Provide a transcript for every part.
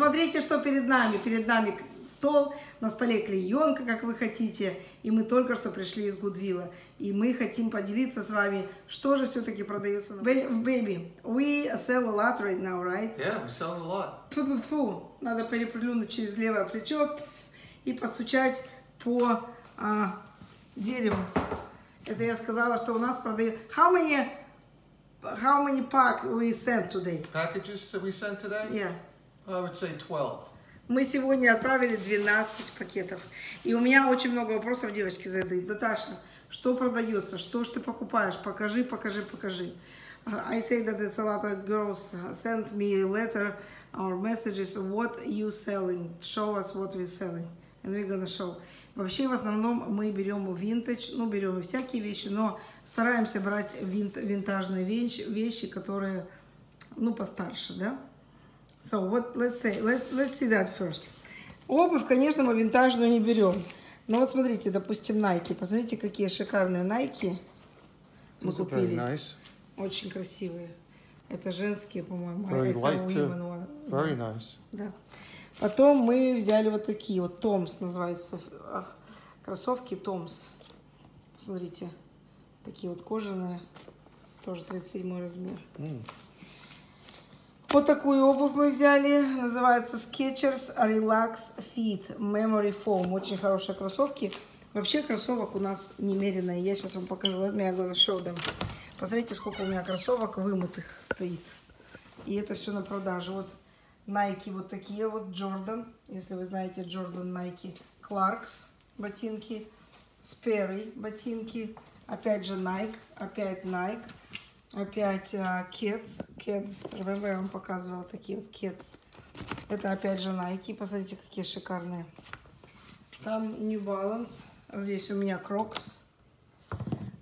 Посмотрите, что перед нами. Перед нами стол, на столе клеенка, как вы хотите. И мы только что пришли из Гудвилла. И мы хотим поделиться с вами, что же все-таки продается. на- Ба- Baby, we sell a lot right now, right? Yeah, we selling a lot. Фу-фу-фу. Надо переплюнуть через левое плечо и постучать по а, дереву. Это я сказала, что у нас продают... How many, how many pack we sent today? Packages that we sent today? Yeah. I would say 12. Мы сегодня отправили 12 пакетов. И у меня очень много вопросов девочки задают. Наташа, что продается? Что ж ты покупаешь? Покажи, покажи, покажи. Uh, I say that it's a lot of girls send me a letter or messages. What you selling? Show us what we're selling. And we're gonna show. Вообще, в основном, мы берем винтаж, ну, берем всякие вещи, но стараемся брать винт, винтажные вещи, вещи, которые, ну, постарше, да? So what, let's say, let, let's see that first. Обувь, конечно, мы винтажную не берем. Но вот смотрите, допустим, Nike. Посмотрите, какие шикарные Nike мы These купили. nice. Очень красивые. Это женские, по-моему. Very one. Very nice. Да. Потом мы взяли вот такие вот Томс называется. Кроссовки Томс. Посмотрите. Такие вот кожаные. Тоже 37 размер. Mm. Вот такую обувь мы взяли. Называется Skechers Relax Fit Memory Foam. Очень хорошие кроссовки. Вообще кроссовок у нас немерено. Я сейчас вам покажу. Let me go show them. Посмотрите, сколько у меня кроссовок вымытых стоит. И это все на продаже. Вот Nike вот такие вот. Jordan. Если вы знаете Jordan Nike. Clarks ботинки. Sperry ботинки. Опять же Nike. Опять Nike. Опять а, Keds. Keds. Remember, я вам показывала такие вот Keds. Это опять же Nike. Посмотрите, какие шикарные. Там New Balance. А Здесь у меня Crocs.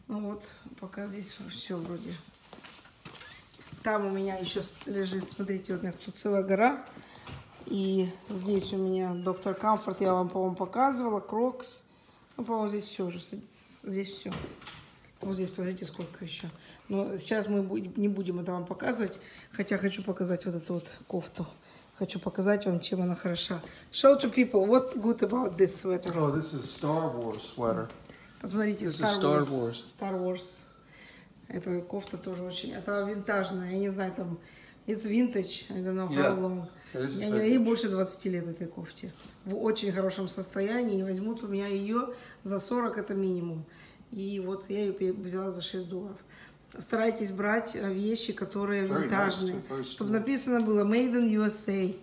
Ну вот, пока здесь все вроде. Там у меня еще лежит, смотрите, у меня тут целая гора. И здесь у меня Doctor Comfort, я вам, по-моему, показывала, Crocs. Ну, по-моему, здесь все уже, здесь все. Вот здесь, посмотрите, сколько еще. Но сейчас мы не будем это вам показывать, хотя хочу показать вот эту вот кофту. Хочу показать вам, чем она хороша. Show to people, what good about this sweater? Oh, this is Star Wars sweater. Посмотрите, This is Star Star Wars. Wars. Star Wars. Эта кофта тоже очень... Это винтажная, я не знаю, там... It's vintage, I don't know how Yeah, long. ей больше 20 лет этой кофте. В очень хорошем состоянии. И возьмут у меня ее за 40, это минимум. И вот я ее взяла за 6 долларов. Старайтесь брать э, вещи, которые Very винтажные. very чтобы написано было Made in USA.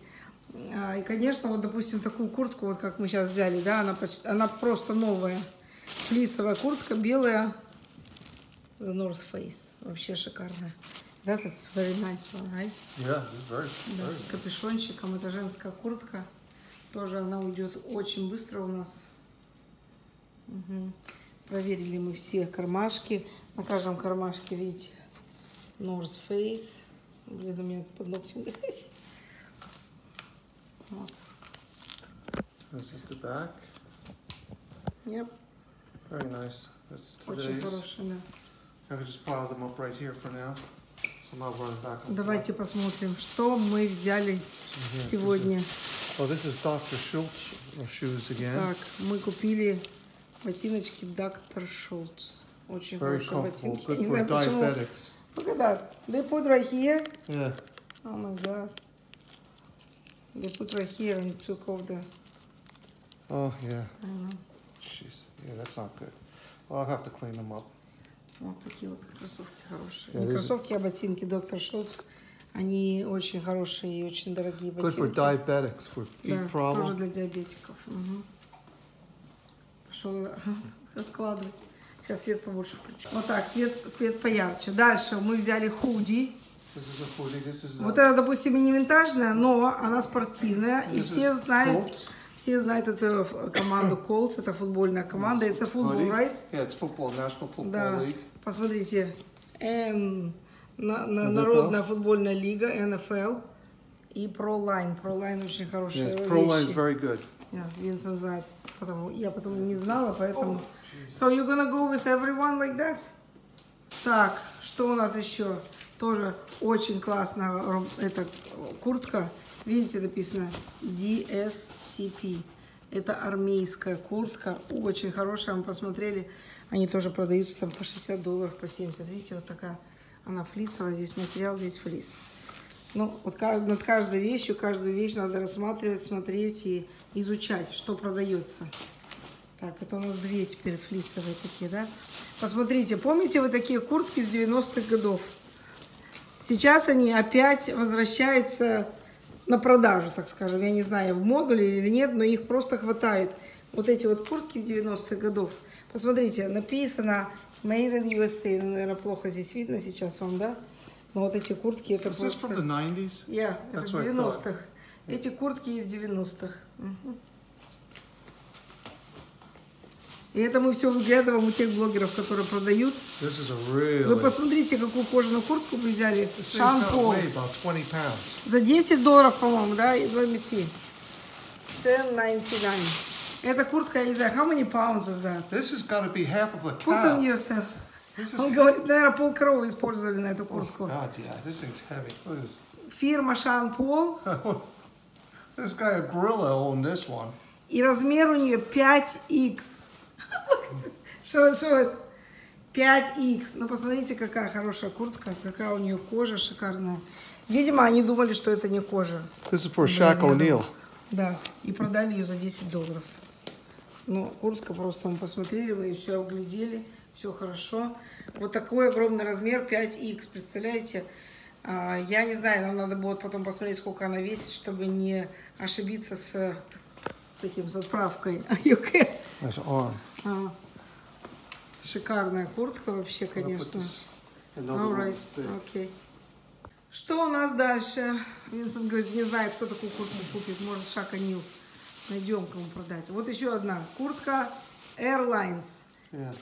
А, И, конечно, вот, допустим, такую куртку, вот как мы сейчас взяли, да, она, почти, она просто новая. Флисовая куртка, белая. The North Face. Вообще шикарная. That is very nice one, right? Yeah, it's very, Да, very с капюшончиком. Это женская куртка. Тоже она уйдет очень быстро у нас. Мгм. Проверили мы все кармашки. На каждом кармашке, видите, North Face. Блин, у меня под ногтем грязь. Вот. This is the back. Yep. Very nice. That's Очень хорошая, да. I can just pile them up right here for now. So back. Давайте посмотрим, что мы взяли сегодня. forth. Oh, this is Dr. Schultz uh, shoes again. Так, мы купили ботиночки Доктор Шулц. Очень Very хорошие ботинки. Я Good не for знаю, почему. diabetics. Look at that. They put right here. Yeah. Oh my god. They put right here and took off the... Oh, yeah. I know. Jeez. Yeah, that's not good. I'll have to clean them up. Вот такие вот кроссовки хорошие. Yeah, Не кроссовки, а ботинки Доктор Шутс. Они очень хорошие и очень дорогие Good for ботинки. diabetics, for Да, feet тоже problem. для диабетиков. Угу. Пошел откладывай. Сейчас свет побольше включу. Вот так, свет, свет поярче. Дальше мы взяли худи. Is hoodie. Is Вот это, допустим, и не винтажная, но она спортивная. И This все is знают, Colts. все знают эту команду Colts. Это футбольная команда. Это футбол, right? Yeah, it's football, National Football Да. League. Посмотрите. Н- на- на- NFL. Народная футбольная лига, НФЛ. И ProLine. ProLine очень хорошая Yes, вещь. Pro Line's very good. Yeah, Винсент знает. Потому, я потом не знала, поэтому... so you're gonna go with everyone like that? Так, что у нас еще? Тоже очень классная эта куртка. Видите, написано DSCP. Это армейская куртка, очень хорошая. Мы посмотрели, они тоже продаются там по 60 долларов, по 70. Видите, вот такая. Она флисовая, здесь материал, здесь флис. Ну, вот над каждой вещью, каждую вещь надо рассматривать, смотреть и изучать, что продается. Так, это у нас две теперь флисовые такие, да? Посмотрите, помните вы такие куртки с 90-х годов? Сейчас они опять возвращаются на продажу, так скажем. Я не знаю, в модуле или нет, но их просто хватает. Вот эти вот куртки с 90-х годов. Посмотрите, написано Made in USA. Ну, наверное, плохо здесь видно сейчас вам, да? Но вот эти куртки, это Is this просто... from the 90s? Я, это That's what I thought. 90-х. Эти куртки из 90-х. Мгм. И это мы все выглядываем у тех блогеров, которые продают. Is really. Вы посмотрите, какую кожаную куртку мы взяли. This thing's Шан got Пол. weigh about 20 pounds. За 10 долларов, по-моему, да? И два месси. 10.99. Эта куртка, я не знаю, how many pounds is that? This has got to be half of a Put on cow. yourself. Он говорит, наверное, пол коровы использовали на эту Oh, куртку. Фирма Шан Пол. This guy a gorilla owned this one. И размер у нее 5х. Что, что это? 5х. Ну, посмотрите, какая хорошая куртка, какая у нее кожа шикарная. Видимо, они думали, что это не кожа. This is for Shaq O'Neal. Да, и продали ее за 10 долларов. Ну, куртка просто мы посмотрели, мы ее все оглядели, все хорошо. Вот такой огромный размер, 5х, представляете? А, Я не знаю, нам надо будет потом посмотреть, сколько она весит, чтобы не ошибиться с, с этим, с отправкой. Arm. А, Шикарная куртка вообще, конечно. All right, окей. Что у нас дальше? Винсент говорит, не знает, кто такую куртку купит. Может, Шака Нил. Найдем, кому продать. Вот еще одна. Куртка Airlines. Yeah.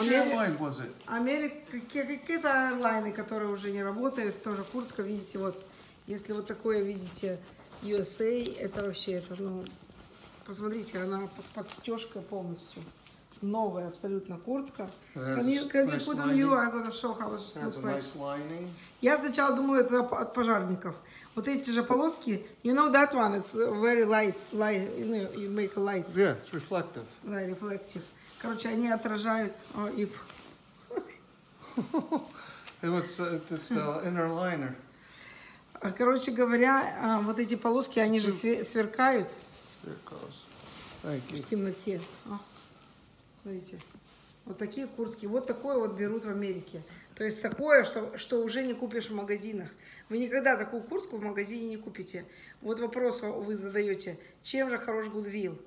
Ameri- airline was it? Америка, какие- какие-то аэрлайны, которые уже не работают, тоже куртка, видите, вот, если вот такое видите, USA, это вообще, это, ну, посмотрите, она под- с подстежкой полностью. Новая абсолютно куртка. Can you, can you put on you? lining. I'm gonna show how it It has looks a like. nice lining. Я сначала думала, это от пожарников. Вот эти же полоски, you know that one, it's very light, light, you know, you make a light, Yeah, it's reflective. да, reflective. Короче, они отражают, о, и It's, it's the inner liner. А, Короче говоря, а, вот эти полоски, они же све- сверкают в темноте. О, смотрите, вот такие куртки, вот такое вот берут в Америке. То есть такое, что, что уже не купишь в магазинах. Вы никогда такую куртку в магазине не купите. Вот вопрос вы задаете, чем же хорош Гудвилл?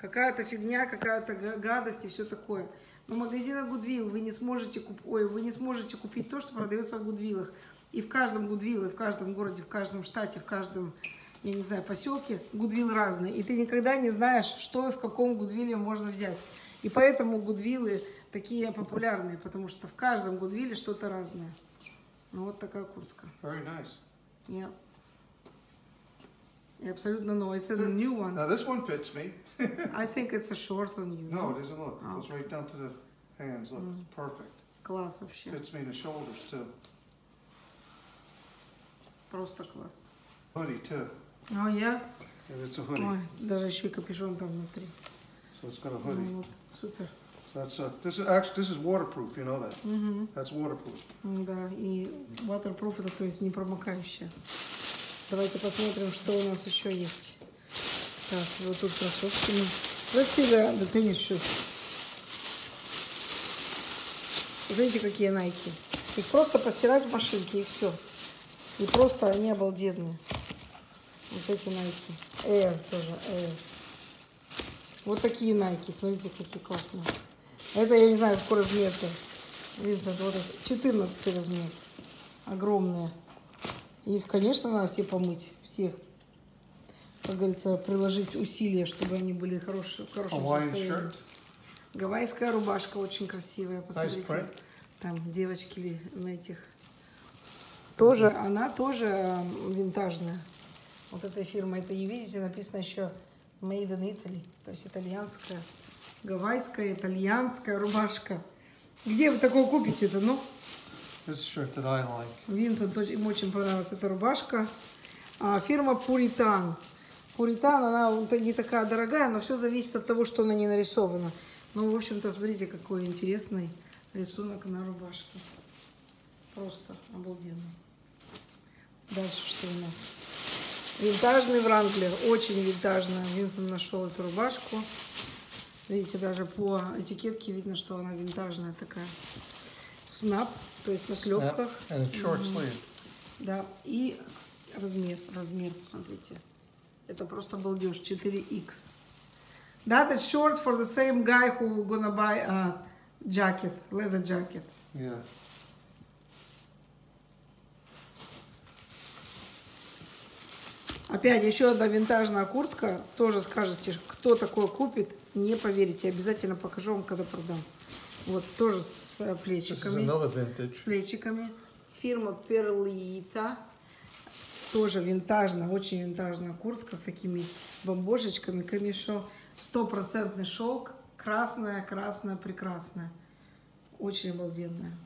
Какая-то фигня, какая-то га- гадость и все такое. Но в магазинах Гудвилл вы не сможете куп... Ой, вы не сможете купить то, что продается в Гудвиллах. И в каждом Гудвилл, и в каждом городе, в каждом штате, в каждом, я не знаю, поселке Гудвилл разный. И ты никогда не знаешь, что и в каком Гудвилле можно взять. И поэтому Гудвиллы такие популярные, потому что в каждом Гудвилле что-то разное. Ну вот такая куртка. Very nice. Yeah. Абсолютно. It's a new one. Now this one fits me. I think it's a short on you. No, it isn't. Look, Oh, it goes right down to the hands. Look, it's perfect. Класс вообще. Fits me in the shoulders too. Просто класс. Hoodie too. Oh, yeah? And it's a hoodie. Ой, даже еще и капюшон там внутри. So it's got a Ну hoodie. вот, супер. That's uh, this is actually this is waterproof. You know that. That's waterproof. Да, и waterproof это то есть непромокающее. Давайте посмотрим, что у нас еще есть. Так, вот тут кроссовки. see the, the tennis shoes. Смотрите, какие найки. Их просто постирать в машинке и все. И просто они обалденные. Вот эти найки. Air тоже, Air. Вот такие найки. Смотрите, какие классные. Это я не знаю, какой размер-то. Винсент, вот это 14 размер. Огромные. Их, конечно, надо все помыть. Всех, как говорится, приложить усилия, чтобы они были хорошие, в хорошем Hawaiian состоянии. shirt. Гавайская рубашка очень красивая, посмотрите. print. Там девочки ли на этих. Тоже, она тоже э, винтажная. Вот эта фирма, это и видите, написано еще Made in Italy, то есть итальянская, гавайская, итальянская рубашка. Где вы такое купите-то? Ну, This shirt that I like. Винсент, ему очень понравилась эта рубашка. А, фирма Пуритан. Пуритан, она не такая дорогая, но все зависит от того, что на ней нарисовано. Ну, в общем-то, смотрите, какой интересный рисунок на рубашке. Просто обалденно. Дальше что у нас? Винтажный Вранглер, очень винтажная. Винсент нашел эту рубашку. Видите, даже по этикетке видно, что она винтажная такая. Снап, то есть на клепках. Sleeve. Да, и размер, размер, посмотрите. Это просто балдеж, 4X. That is short for the same guy who gonna buy a jacket, leather jacket. Yeah. Опять еще одна винтажная куртка. Тоже скажете, кто такое купит, не поверите. Обязательно покажу вам, когда продам. Вот тоже с э, This is плечиками. С плечиками. Фирма Перлита. Тоже винтажная, очень винтажная куртка с такими бомбошечками. Камешо. Стопроцентный шелк. Красная, красная, прекрасная. Очень обалденная.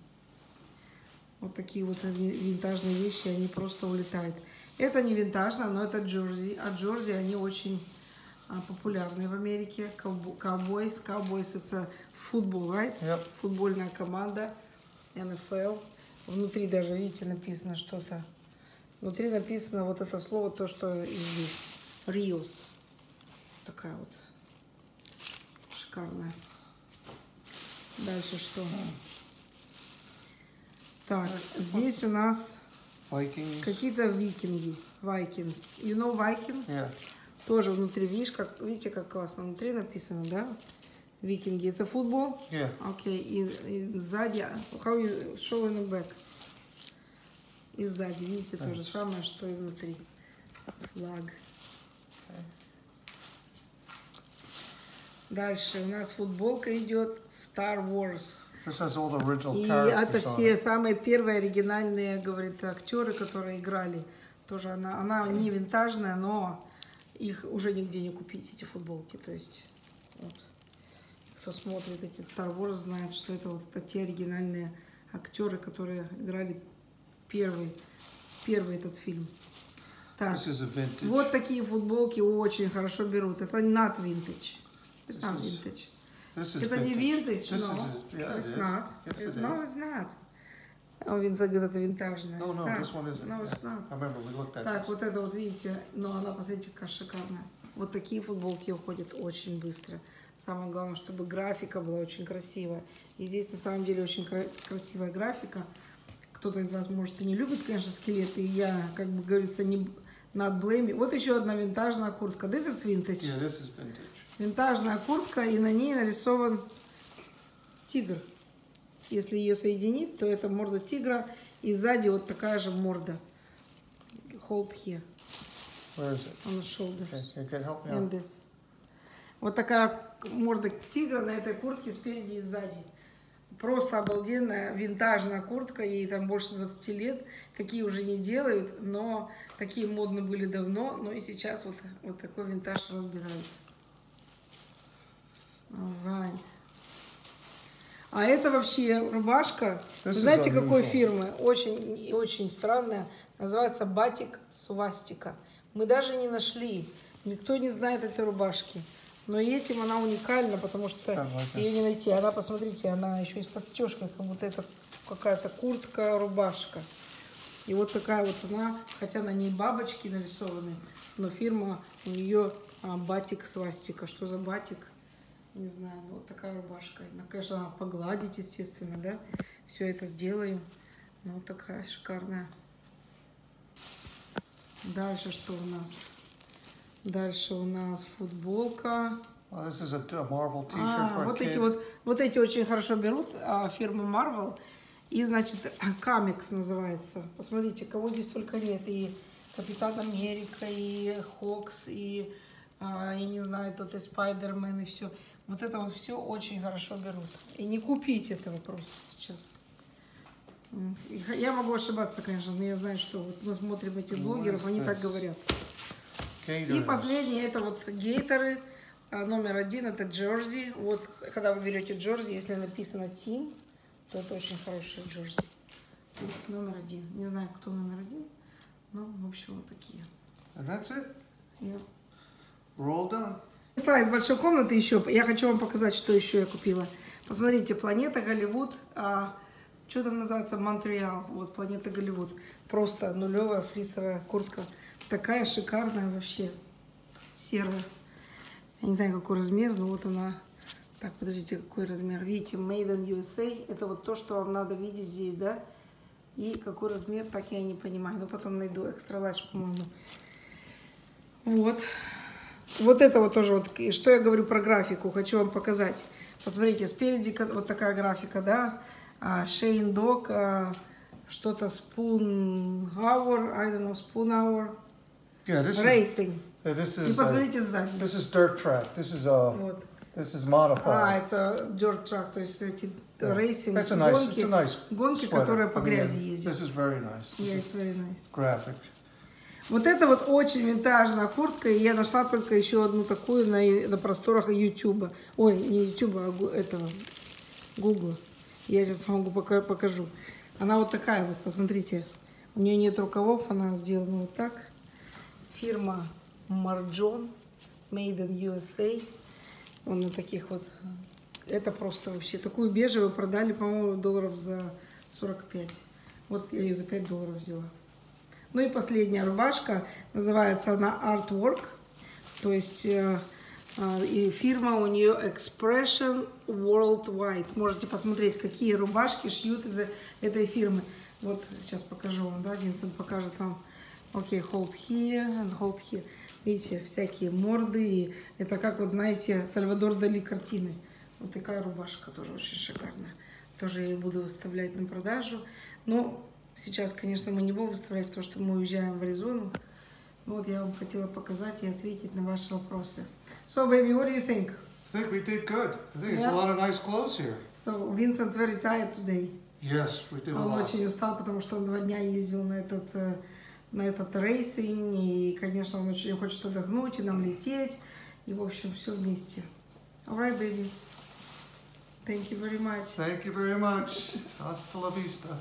Вот такие вот ви- винтажные вещи, они просто улетают. Это не винтажно, но это джерси. А джерси, они очень а, популярны в Америке. Cowboys. Cowboys это футбол, right? Yep. Футбольная команда NFL. Внутри даже, видите, написано что-то. Внутри написано вот это слово, то, что и здесь. Риос. Такая вот шикарная. Дальше что? Так, здесь у нас какие-то викинги. Vikings. You know Viking? Yeah. Тоже внутри, видишь, как, видите, как классно. Внутри написано, да? Викинги. Это футбол? Yeah. Окей. И, и сзади, how you show in the back? И сзади, видите, то же самое, что и внутри. Флаг. Дальше у нас футболка идет Star Wars. This has all the original И это все самые первые оригинальные, говорится, актеры, которые играли. Тоже она, она не винтажная, но их уже нигде не купить, эти футболки. То есть, вот, кто смотрит эти Star Wars, знает, что это вот те оригинальные актеры, которые играли первый, первый этот фильм. Так, вот такие футболки очень хорошо берут. Это not vintage. It's not vintage. This is Это не vintage. This no. is yeah, it it's is. not. Yes, it no, it's not. Винса говорит, это винтажная. No, no, this one isn't. No, it's not. I remember we looked at Так, this. вот это вот видите, но она, посмотрите, какая шикарная. Вот такие футболки уходят очень быстро. Самое главное, чтобы графика была очень красивая. И здесь на самом деле очень кра- красивая графика. Кто-то из вас, может, и не любит, конечно, скелеты. И я, как бы говорится, не над блейми. Вот еще одна винтажная куртка. This is vintage. Yeah, this is vintage. Винтажная куртка, и на ней нарисован тигр. Если ее соединить, то это морда тигра, и сзади вот такая же морда. Hold here, Where is it? on the shoulders. Okay, you can help me And out. this. Вот такая морда тигра на этой куртке спереди и сзади. Просто обалденная винтажная куртка, ей там больше 20 лет. Такие уже не делают, но такие модны были давно, но и сейчас вот, вот такой винтаж разбирают. Alright. А это вообще рубашка, is знаете, какой unusual. фирмы? Очень, очень странная. Называется Батик Свастика. Мы даже не нашли. Никто не знает этой рубашки. Но и этим она уникальна, потому что Давайте. ее не найти. Она, посмотрите, она еще и с подстежкой, как будто это какая-то куртка, рубашка. И вот такая вот она, хотя на ней бабочки нарисованы, но фирма у нее а, батик свастика. Что за батик? Не знаю, ну вот такая рубашка. Ну, конечно, надо погладить, естественно, да. все это сделаю. Ну, такая шикарная. Дальше что у нас? Дальше у нас футболка. Well, this is a, Marvel А, for вот эти вот, вот эти очень хорошо берут а, фирмы Marvel. И, значит, Камикс называется. Посмотрите, кого здесь только нет. И Капитан Америка, и Хокс, и, я не знаю, тот и Спайдермен, и все. Вот это вот все очень хорошо берут. И не купить этого просто сейчас. Я могу ошибаться, конечно, но я знаю, что вот мы смотрим этих Ну, блогеров, они так говорят. И последнее, это вот гейтеры. А, Номер один это джерси. Вот, когда вы берете джерси, если написано Team, то это очень хорошие джерси. Вот номер один. Не знаю, кто номер один, но, в общем, вот такие. And that's it. Done. Пришла из большой комнаты еще. Я хочу вам показать, что еще я купила. Посмотрите, планета Голливуд. А, что там называется? Монтреал. Вот планета Голливуд. Просто нулевая флисовая куртка. Такая шикарная вообще. Серая. Я не знаю, какой размер, но вот она. Так, подождите, какой размер? Видите, Made in USA. Это вот то, что вам надо видеть здесь, да? И какой размер, так я не понимаю. Но потом найду. Экстра ларж, по-моему. Вот. Вот это вот тоже, вот, что я говорю про графику, хочу вам показать. Посмотрите, спереди вот такая графика, да, Шейн Док, что-то Spoon Hour, I don't know, Spoon Hour, Yeah, this is, Racing. yeah, this И is, uh, посмотрите сзади. this is dirt track. This is, uh, Вот. this is А, modified. это dirt track, то есть эти Yeah. рейсинг, It's a nice, гонки, it's a nice гонки, sweater. которые по I mean, грязи This ездят. is very nice. This Yeah, it's very nice. graphic. Вот это вот очень винтажная куртка, и я нашла только еще одну такую на, на просторах Ютуба. Ой, не Ютуба, а этого, Гугла. Я сейчас пока- покажу. Она вот такая вот, посмотрите. У нее нет рукавов, она сделана вот так. Фирма Marjon, Made in USA. Он на таких вот. Это просто вообще. Такую бежевую продали, по-моему, долларов за 45. Вот я ее за 5 долларов взяла. Ну и последняя рубашка, называется она Artwork, то есть э, э, и фирма у нее Expression Worldwide. Можете посмотреть, какие рубашки шьют из этой фирмы. Вот сейчас покажу вам, да, Винсент покажет вам. Окей, hold here and hold here. Видите, всякие морды. И это как, вот знаете, Сальвадор Дали картины. Вот такая рубашка тоже очень шикарная. Тоже я ее буду выставлять на продажу. Но сейчас, конечно, мы не будем выставлять, потому что мы уезжаем в Аризону. Ну Вот я вам хотела показать и ответить на ваши вопросы. So, baby, what do you think? I think we did good. I think it's Yeah. a lot of nice clothes here. So, Vincent very tired today. Yes, we did a Он lot. очень устал, потому что он два дня ездил на этот, э, на этот racing. И, конечно, он очень хочет отдохнуть и нам лететь. И, в общем, все вместе. Alright, baby. Thank you very much. Thank you very much. Hasta la vista.